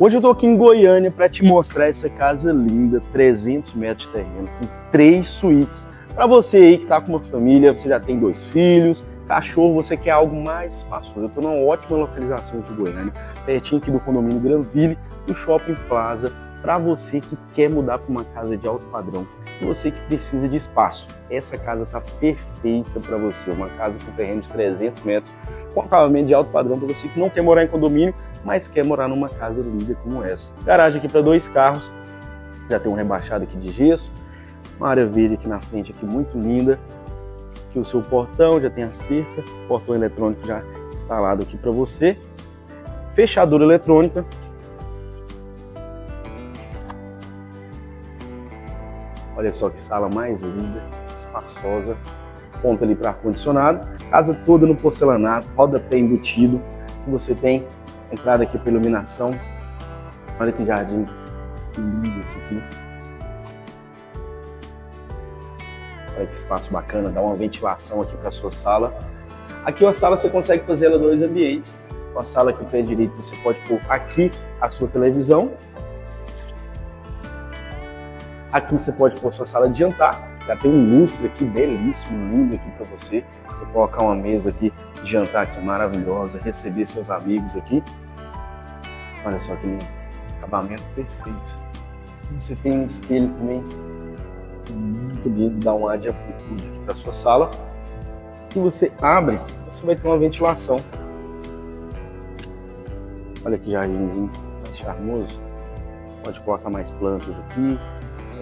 Hoje eu tô aqui em Goiânia para te mostrar essa casa linda, 300 metros de terreno, com três suítes. Para você aí que tá com uma família, você já tem dois filhos, cachorro, você quer algo mais espaçoso. Eu tô numa ótima localização aqui em Goiânia, pertinho aqui do condomínio Granville, do Shopping Plaza, para você que quer mudar para uma casa de alto padrão você que precisa de espaço. Essa casa está perfeita para você, uma casa com terreno de 300 metros, com acabamento de alto padrão para você que não quer morar em condomínio, mas quer morar numa casa linda como essa. Garagem aqui para dois carros, já tem um rebaixado aqui de gesso, uma área verde aqui na frente aqui muito linda. Aqui o seu portão, já tem a cerca, portão eletrônico já instalado aqui para você. Fechadura eletrônica. Olha só que sala mais linda, espaçosa. Ponto ali para ar-condicionado. Casa toda no porcelanato, rodapé embutido. Você tem entrada aqui para iluminação. Olha que jardim lindo esse aqui. Olha que espaço bacana, dá uma ventilação aqui para sua sala. Aqui a sala você consegue fazer ela dois ambientes. Com a sala aqui pé direito você pode pôr aqui a sua televisão. Aqui você pode pôr sua sala de jantar. Já tem um lustre aqui belíssimo, lindo aqui para você. Você colocar uma mesa aqui jantar aqui maravilhosa, receber seus amigos aqui. Olha só que lindo. Acabamento perfeito. Você tem um espelho também muito lindo, dá um ar de amplitude aqui para sua sala. E você abre, você vai ter uma ventilação. Olha que jardinzinho mais charmoso. Pode colocar mais plantas aqui.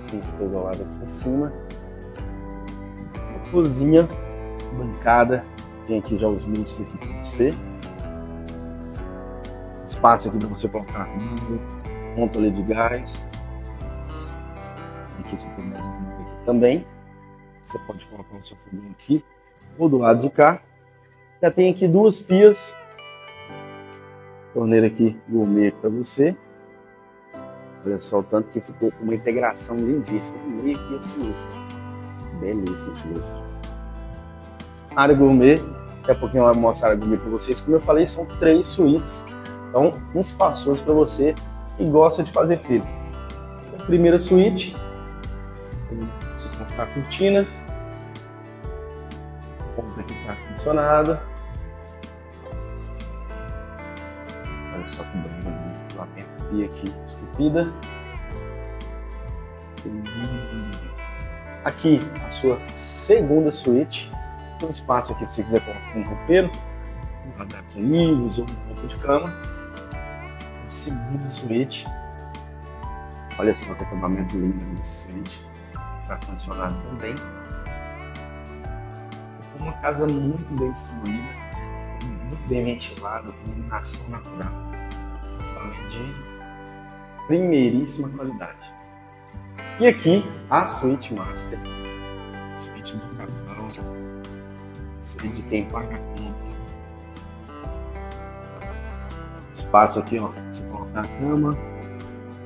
Tem espelholado aqui em cima. Cozinha, bancada. Tem aqui já os lustres aqui para você. Espaço aqui para você colocar. Ponto ali de gás. Aqui você tem mais um aqui também. Você pode colocar o seu fogão aqui ou do lado de cá. Já tem aqui duas pias. Torneira aqui gourmet para você. Olha só o tanto que ficou com uma integração lindíssima. E aqui esse lustre. Belíssimo esse lustre. Área gourmet. Daqui a pouquinho eu vou mostrar a área gourmet para vocês. Como eu falei, são três suítes. Então, espaçoso para você que gosta de fazer filho. Primeira suíte. Você colocar a cortina. Ponto aqui para ar-condicionado. Olha só que bonito. Lá tem a pia aqui esculpida. Aqui a sua segunda suíte. Tem um espaço aqui se você quiser colocar um roupeiro, um aqui livros ou um pouco de cama. A segunda suíte. Olha só que acabamento lindo desse suíte. Ar-condicionado também. Foi uma casa muito bem distribuída, muito bem ventilada, com iluminação natural. Acabamento de primeiríssima qualidade. E aqui a suíte master, suíte do casal, suíte de quem paga a conta. Espaço aqui, ó, você colocar a cama,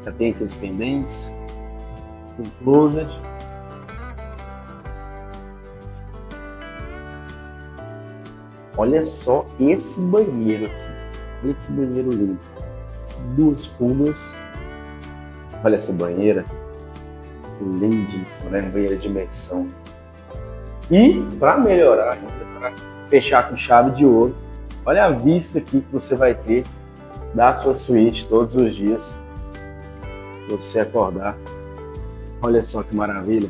já tem aqui os pendentes, um closet. Olha só esse banheiro aqui. Olha que banheiro lindo. Duas cubas Olha essa banheira. Lindíssima, né? Banheira de imersão. E, para melhorar para fechar com chave de ouro, olha a vista aqui que você vai ter da sua suíte todos os dias. Você acordar. Olha só que maravilha.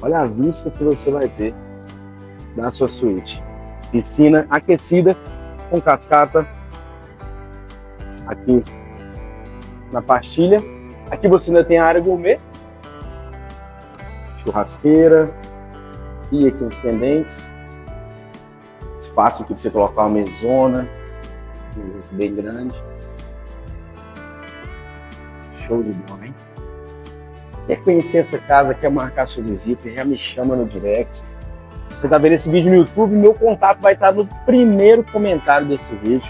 Olha a vista que você vai ter da sua suíte. Piscina aquecida com cascata. Aqui na pastilha. Aqui você ainda tem a área gourmet, churrasqueira e aqui uns pendentes. Espaço aqui para você colocar uma mesona, mesa bem grande. Show de bola, hein? Quer conhecer essa casa, quer marcar sua visita, já me chama no direct. Se você está vendo esse vídeo no YouTube, meu contato vai estar no primeiro comentário desse vídeo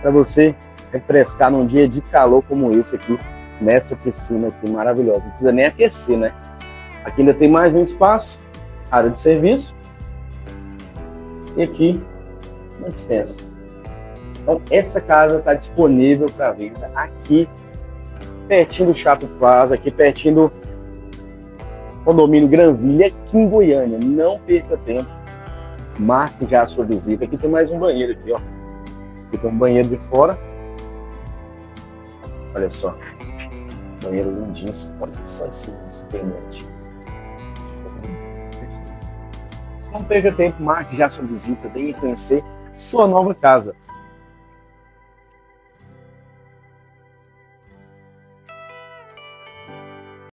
para você refrescar num dia de calor como esse aqui, nessa piscina aqui maravilhosa. Não precisa nem aquecer, né? Aqui ainda tem mais um espaço, área de serviço. E aqui, uma dispensa. Então, essa casa está disponível para venda aqui, pertinho do Chapo Plaza, aqui pertinho do condomínio Granville, aqui em Goiânia. Não perca tempo, marque já a sua visita. Aqui tem mais um banheiro aqui, ó. Aqui tem um banheiro de fora. Olha só. Banheiro lindinho, olha só esse internet. Não perca tempo, marque já sua visita, venha conhecer sua nova casa.